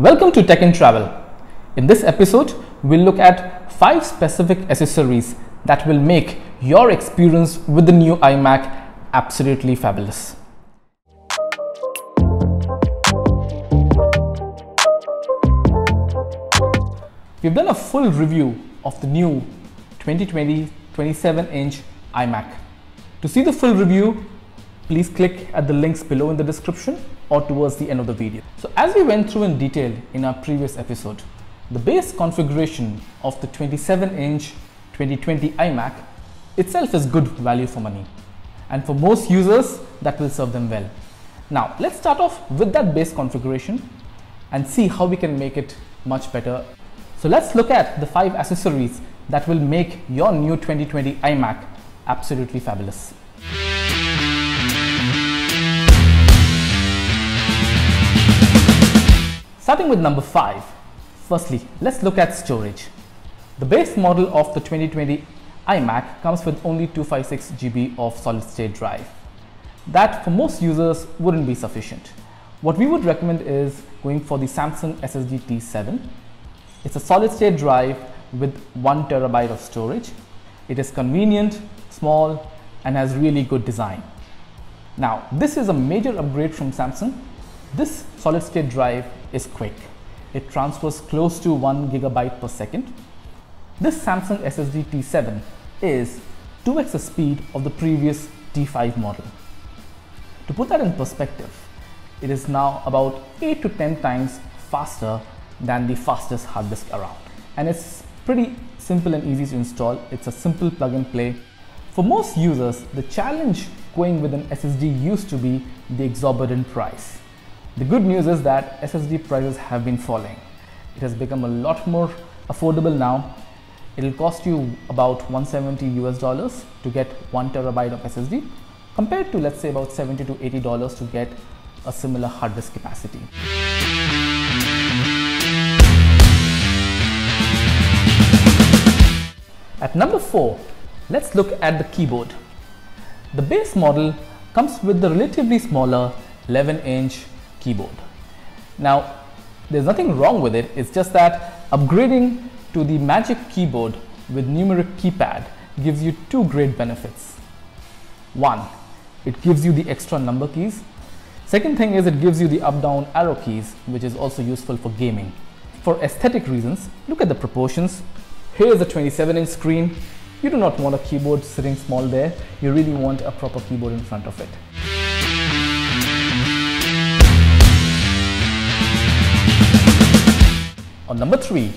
Welcome to Tech and Travel. In this episode, we'll look at five specific accessories that will make your experience with the new iMac absolutely fabulous. We've done a full review of the new 2020 27 inch iMac. To see the full review, please click at the links below in the description or towards the end of the video. So as we went through in detail in our previous episode, the base configuration of the 27 inch 2020 iMac itself is good value for money. And for most users, that will serve them well. Now, let's start off with that base configuration and see how we can make it much better. So let's look at the five accessories that will make your new 2020 iMac absolutely fabulous. Starting with number five, firstly, let's look at storage. The base model of the 2020 iMac comes with only 256 GB of solid state drive. That for most users wouldn't be sufficient. What we would recommend is going for the Samsung SSD T7. It's a solid state drive with one terabyte of storage. It is convenient, small, and has really good design. Now, this is a major upgrade from Samsung. This solid state drive is quick. It transfers close to 1 gigabyte per second. This Samsung SSD T7 is 2x the speed of the previous T5 model. To put that in perspective, it is now about 8 to 10 times faster than the fastest hard disk around. And it's pretty simple and easy to install. It's a simple plug and play. For most users, the challenge going with an SSD used to be the exorbitant price. The good news is that SSD prices have been falling. It has become a lot more affordable now. It'll cost you about 170 US dollars to get one terabyte of SSD compared to let's say about 70 to 80 dollars to get a similar hard disk capacity. At number 4, let's look at the keyboard. The base model comes with the relatively smaller 11 inch keyboard. Now, there's nothing wrong with it, it's just that upgrading to the Magic Keyboard with numeric keypad gives you two great benefits. One, it gives you the extra number keys. Second thing is it gives you the up down arrow keys, which is also useful for gaming. For aesthetic reasons, look at the proportions. Here is a 27 inch screen. You do not want a keyboard sitting small there. You really want a proper keyboard in front of it. On number three,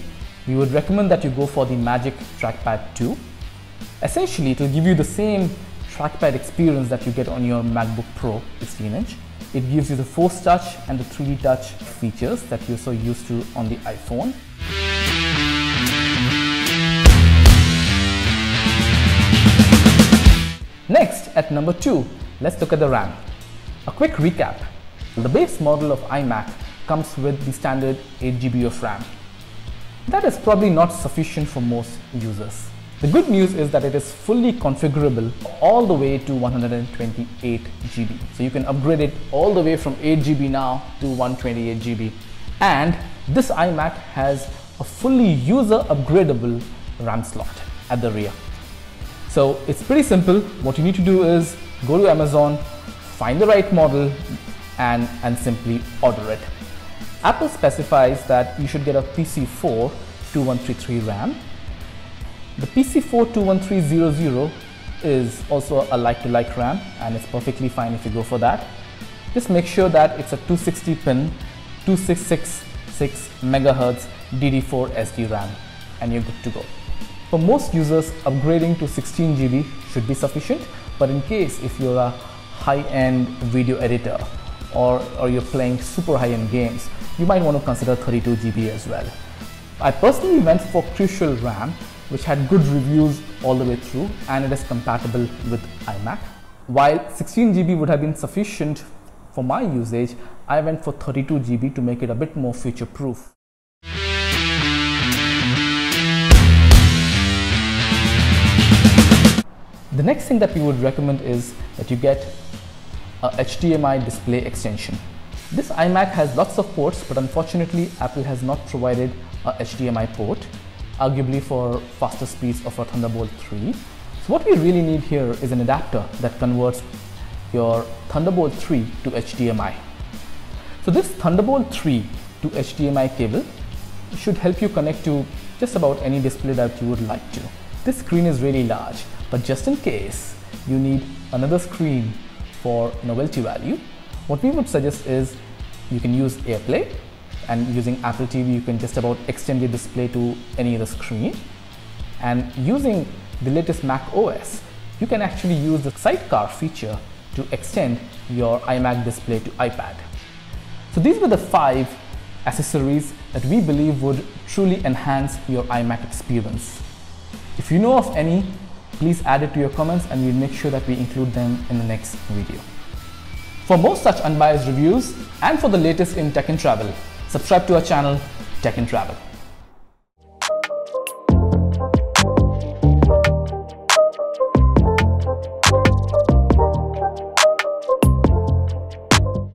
we would recommend that you go for the Magic Trackpad 2. Essentially, it will give you the same trackpad experience that you get on your MacBook Pro 16 inch. It gives you the Force Touch and the 3D Touch features that you're so used to on the iPhone. Next, at number two, let's look at the RAM. A quick recap. The base model of iMac comes with the standard 8GB of RAM. That is probably not sufficient for most users. The good news is that it is fully configurable all the way to 128 GB. So you can upgrade it all the way from 8 GB now to 128 GB. And this iMac has a fully user upgradable RAM slot at the rear. So it's pretty simple. What you need to do is go to Amazon, find the right model and, and simply order it. Apple specifies that you should get a PC4 2133 RAM the PC4 21300 is also a like-to-like -like RAM and it's perfectly fine if you go for that. Just make sure that it's a 260 pin 2666 megahertz DD4 SD RAM and you're good to go. For most users, upgrading to 16 GB should be sufficient, but in case if you're a high-end video editor or, or you're playing super high-end games, you might want to consider 32 GB as well. I personally went for Crucial RAM which had good reviews all the way through and it is compatible with iMac. While 16 GB would have been sufficient for my usage, I went for 32 GB to make it a bit more future proof. The next thing that we would recommend is that you get a HDMI display extension. This iMac has lots of ports, but unfortunately Apple has not provided a HDMI port, arguably for faster speeds of a Thunderbolt 3. So what we really need here is an adapter that converts your Thunderbolt 3 to HDMI. So this Thunderbolt 3 to HDMI cable should help you connect to just about any display that you would like to. This screen is really large, but just in case you need another screen for novelty value, what we would suggest is you can use AirPlay and using Apple TV you can just about extend the display to any other screen and using the latest Mac OS you can actually use the sidecar feature to extend your iMac display to iPad. So these were the five accessories that we believe would truly enhance your iMac experience. If you know of any, please add it to your comments and we'll make sure that we include them in the next video. For more such unbiased reviews and for the latest in tech and travel, subscribe to our channel Tech and Travel.